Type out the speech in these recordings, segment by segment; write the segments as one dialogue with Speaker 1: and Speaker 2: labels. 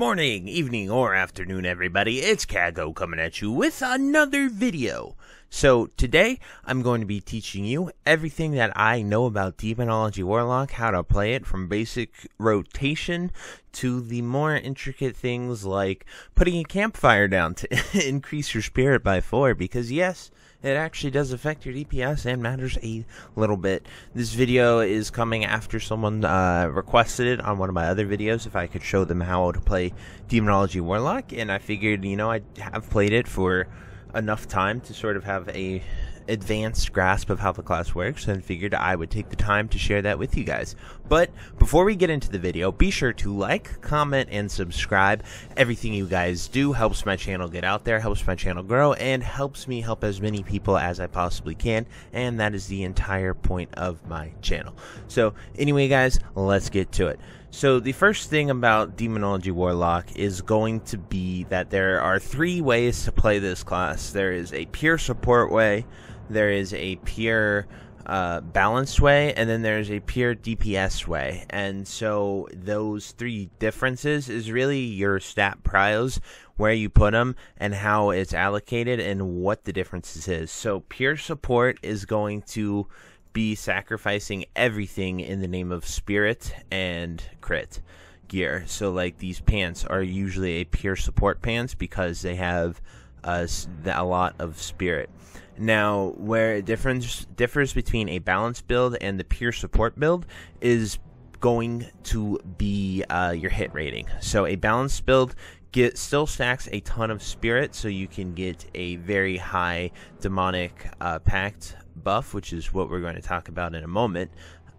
Speaker 1: morning, evening, or afternoon, everybody. It's Kaghoe coming at you with another video. So, today I'm going to be teaching you everything that I know about Demonology Warlock, how to play it from basic rotation to the more intricate things like putting a campfire down to increase your spirit by 4. Because, yes, it actually does affect your DPS and matters a little bit. This video is coming after someone uh, requested it on one of my other videos if I could show them how to play Demonology Warlock, and I figured, you know, I have played it for enough time to sort of have a advanced grasp of how the class works and figured I would take the time to share that with you guys. But before we get into the video, be sure to like, comment, and subscribe. Everything you guys do helps my channel get out there, helps my channel grow, and helps me help as many people as I possibly can. And that is the entire point of my channel. So anyway, guys, let's get to it. So the first thing about Demonology Warlock is going to be that there are three ways to play this class. There is a pure support way, there is a pure uh, balanced way, and then there's a pure DPS way. And so those three differences is really your stat prios, where you put them, and how it's allocated, and what the differences is. So pure support is going to be sacrificing everything in the name of spirit and crit gear. So like these pants are usually a pure support pants because they have uh, a lot of spirit. Now, where it differs differs between a balanced build and the pure support build is going to be uh, your hit rating. So a balanced build get still stacks a ton of spirit, so you can get a very high demonic uh, pact buff, which is what we're going to talk about in a moment.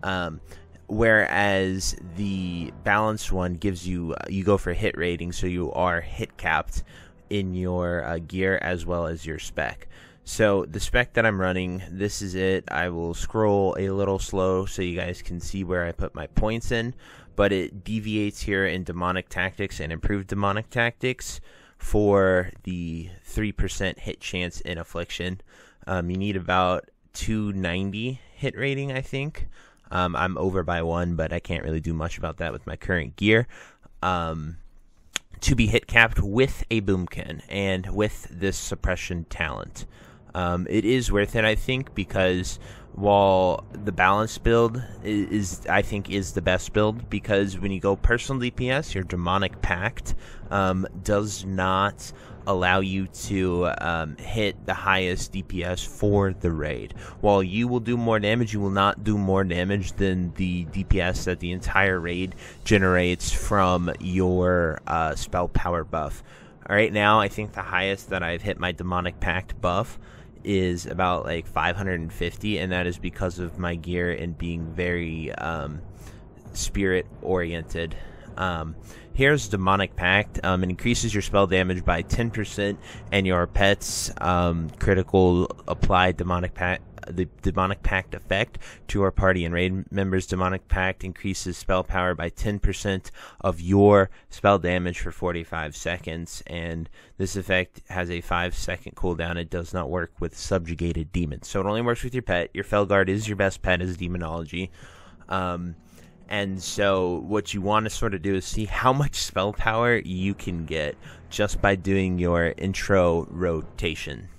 Speaker 1: Um, whereas the balanced one gives you uh, you go for hit rating, so you are hit capped in your uh, gear as well as your spec. So the spec that I'm running, this is it. I will scroll a little slow so you guys can see where I put my points in, but it deviates here in demonic tactics and improved demonic tactics for the 3% hit chance in affliction. Um, you need about 290 hit rating, I think. Um, I'm over by one, but I can't really do much about that with my current gear. Um, to be hit capped with a boomkin and with this suppression talent. Um, it is worth it, I think, because while the balance build is, I think is the best build because when you go personal DPS, your demonic pact um, does not allow you to um, hit the highest DPS for the raid. While you will do more damage, you will not do more damage than the DPS that the entire raid generates from your uh, spell power buff. Right now, I think the highest that I've hit my demonic pact buff is about like 550 and that is because of my gear and being very um, spirit oriented um, here's demonic pact um, it increases your spell damage by 10% and your pet's um, critical applied demonic pact the demonic pact effect to our party and raid members. Demonic pact increases spell power by 10% of your spell damage for 45 seconds, and this effect has a 5 second cooldown. It does not work with subjugated demons, so it only works with your pet. Your Felguard is your best pet as demonology. Um, and so, what you want to sort of do is see how much spell power you can get just by doing your intro rotation.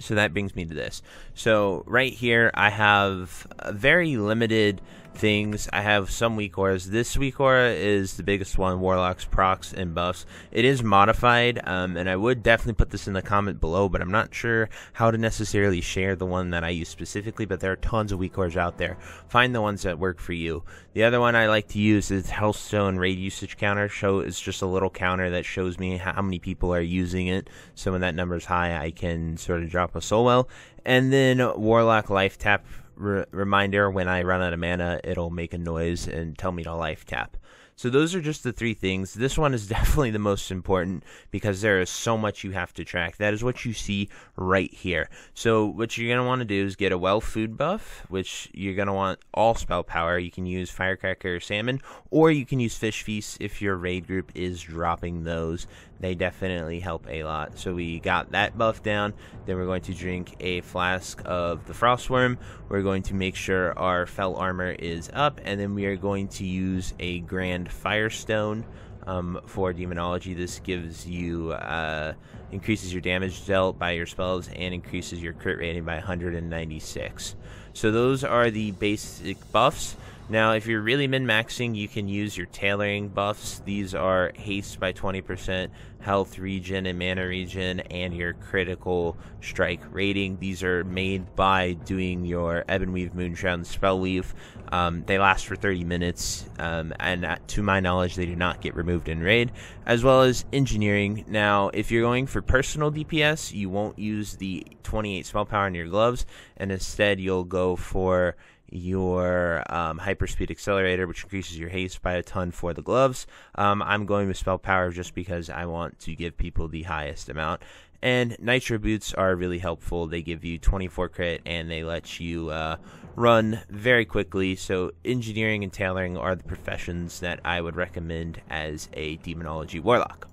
Speaker 1: So that brings me to this. So right here, I have a very limited things. I have some weak auras. This weak aura is the biggest one, Warlock's procs and buffs. It is modified, um, and I would definitely put this in the comment below, but I'm not sure how to necessarily share the one that I use specifically, but there are tons of weak auras out there. Find the ones that work for you. The other one I like to use is Healthstone Raid Usage Counter. Show It's just a little counter that shows me how many people are using it. So when that number is high, I can sort of drop a soul well. And then Warlock Life Tap re- reminder when I run out of mana, it'll make a noise and tell me to life tap. So those are just the three things. This one is definitely the most important because there is so much you have to track. That is what you see right here. So what you're going to want to do is get a well food buff, which you're going to want all spell power. You can use firecracker salmon, or you can use fish feast if your raid group is dropping those. They definitely help a lot. So we got that buff down. Then we're going to drink a flask of the Frost Wyrm. We're going to make sure our Fel Armor is up, and then we are going to use a grand Firestone. um, for Demonology. This gives you uh, increases your damage dealt by your spells and increases your crit rating by 196. So those are the basic buffs. Now, if you're really min-maxing, you can use your tailoring buffs. These are haste by 20%, health regen and mana regen, and your critical strike rating. These are made by doing your Ebonweave Moonshroud Spell Weave. Um, they last for 30 minutes, um, and uh, to my knowledge, they do not get removed in raid, as well as engineering. Now, if you're going for personal DPS, you won't use the 28 spell power in your gloves, and instead you'll go for your um, hyperspeed accelerator, which increases your haste by a ton for the gloves. Um, I'm going with spell power just because I want to give people the highest amount. And nitro boots are really helpful. They give you 24 crit and they let you uh, run very quickly. So engineering and tailoring are the professions that I would recommend as a demonology warlock.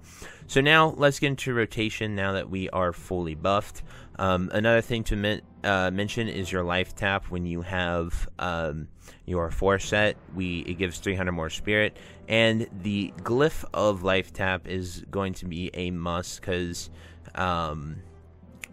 Speaker 1: So now let's get into rotation. Now that we are fully buffed. Um, another thing to men- uh, mention is your life tap when you have um, your four set. We it gives 300 more spirit, and the glyph of life tap is going to be a must because um,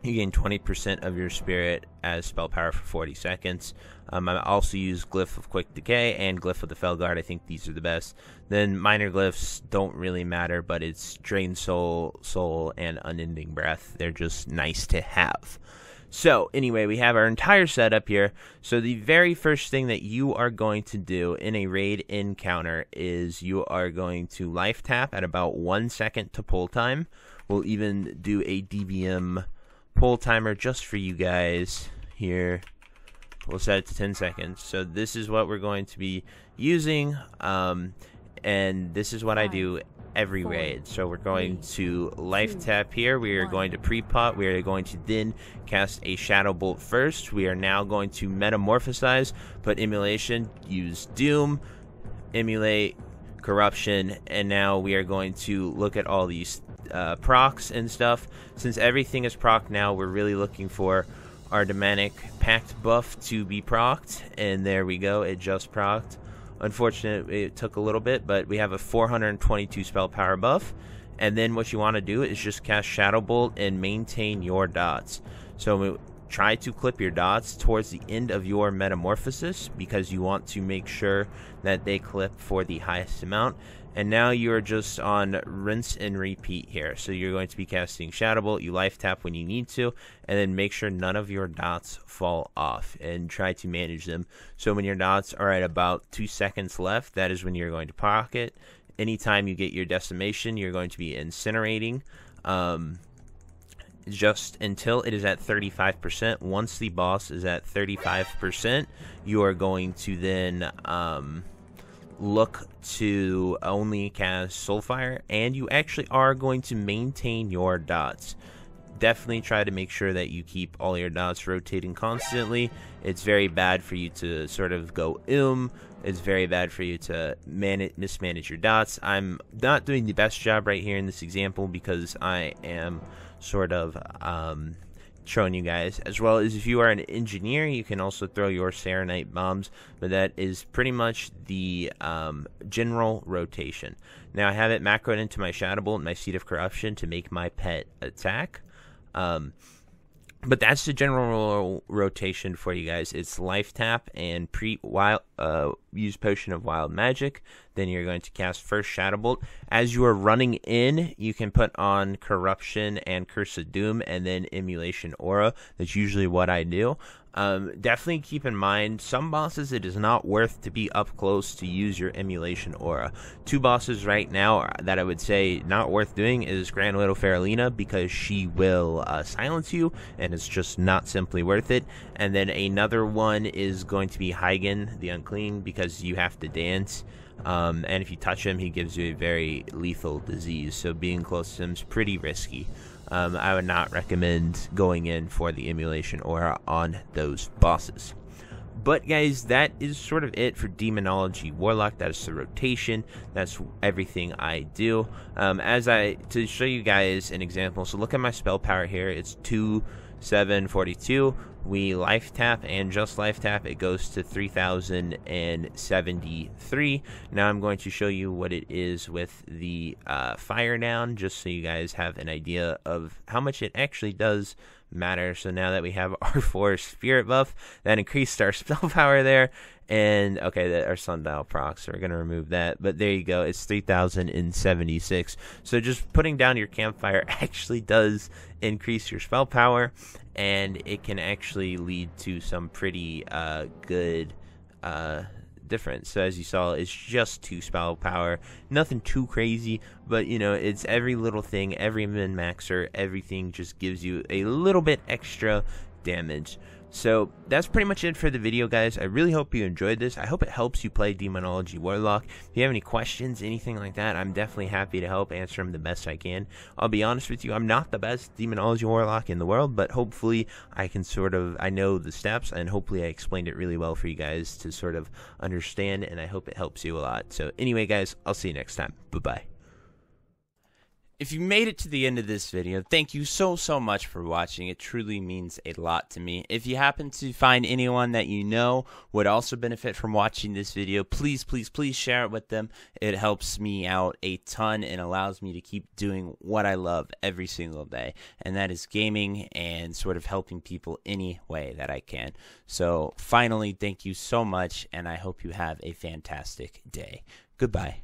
Speaker 1: you gain 20% of your spirit as spell power for 40 seconds. Um, I also use Glyph of Quick Decay and Glyph of the Felguard. I think these are the best. Then minor glyphs don't really matter, but it's Drain Soul, Soul, and Unending Breath. They're just nice to have. So, anyway, we have our entire setup here. So, the very first thing that you are going to do in a raid encounter is you are going to life tap at about one second to pull time. We'll even do a DBM pull timer just for you guys here. We'll set it to 10 seconds. So this is what we're going to be using. Um, and this is what I do every raid. So we're going to life tap here. We are going to pre-pot. We are going to then cast a shadow bolt first. We are now going to metamorphosize, put immolation, use doom, immolate, corruption, and now we are going to look at all these uh, procs and stuff. Since everything is proc now, we're really looking for our Demonic Pact buff to be procced, and there we go, it just procced. Unfortunately, it took a little bit, but we have a 422 spell power buff. And then what you want to do is just cast Shadow Bolt and maintain your dots. So try to clip your dots towards the end of your metamorphosis because you want to make sure that they clip for the highest amount and now you're just on rinse and repeat here. So you're going to be casting Shadow Bolt, you life tap when you need to, and then make sure none of your dots fall off and try to manage them. So when your dots are at about two seconds left, that is when you're going to pocket. Anytime you get your decimation, you're going to be incinerating. Um, just until it is at 35%. Once the boss is at 35%, you are going to then um, look to only cast Soulfire, and you actually are going to maintain your dots. Definitely try to make sure that you keep all your dots rotating constantly. It's very bad for you to sort of go um. It's very bad for you to manage, mismanage your dots. I'm not doing the best job right here in this example because I am sort of um, showing you guys. As well as if you are an engineer, you can also throw your Saronite bombs, but that is pretty much the um, general rotation. Now I have it macroed into my Shadow Bolt and my Seed of Corruption to make my pet attack. Um, but that's the general rotation for you guys. It's life tap and pre wild uh, use potion of wild magic. Then you're going to cast first shadow bolt. As you are running in, you can put on corruption and curse of doom, and then immolation aura. That's usually what I do. Um, definitely keep in mind some bosses it is not worth to be up close to use your immolation aura. Two bosses right now that I would say not worth doing is Grand Widow Faerlina because she will uh, silence you and it's just not simply worth it. And then another one is going to be Heigan the Unclean because you have to dance. Um, and if you touch him, he gives you a very lethal disease. So being close to him is pretty risky um, I would not recommend going in for the immolation aura on those bosses. But guys, that is sort of it for Demonology Warlock. That is the rotation. That's everything I do. Um, as I to show you guys an example. So look at my spell power here. It's two 742 we life tap and just life tap, it goes to 3073. Now I'm going to show you what it is with the uh, fire down, just so you guys have an idea of how much it actually does matter. So now that we have our four spirit buff, that increased our spell power there. And okay, that our sundial procs, so we're gonna remove that. But there you go, it's 3076. So just putting down your campfire actually does increase your spell power, and it can actually lead to some pretty uh, good uh, difference. So as you saw, it's just two spell power, nothing too crazy, but you know, it's every little thing, every min maxer, everything just gives you a little bit extra damage. So that's pretty much it for the video, guys. I really hope you enjoyed this. I hope it helps you play Demonology Warlock. If you have any questions, anything like that, I'm definitely happy to help answer them the best I can. I'll be honest with you, I'm not the best Demonology Warlock in the world, but hopefully I can sort of, I know the steps, and hopefully I explained it really well for you guys to sort of understand, and I hope it helps you a lot. So anyway, guys, I'll see you next time. Bye-bye.
Speaker 2: If you made it to the end of this video, thank you so, so much for watching. It truly means a lot to me. If you happen to find anyone that you know would also benefit from watching this video, please, please, please share it with them. It helps me out a ton and allows me to keep doing what I love every single day, and that is gaming and sort of helping people any way that I can. So, finally, thank you so much, and I hope you have a fantastic day. Goodbye.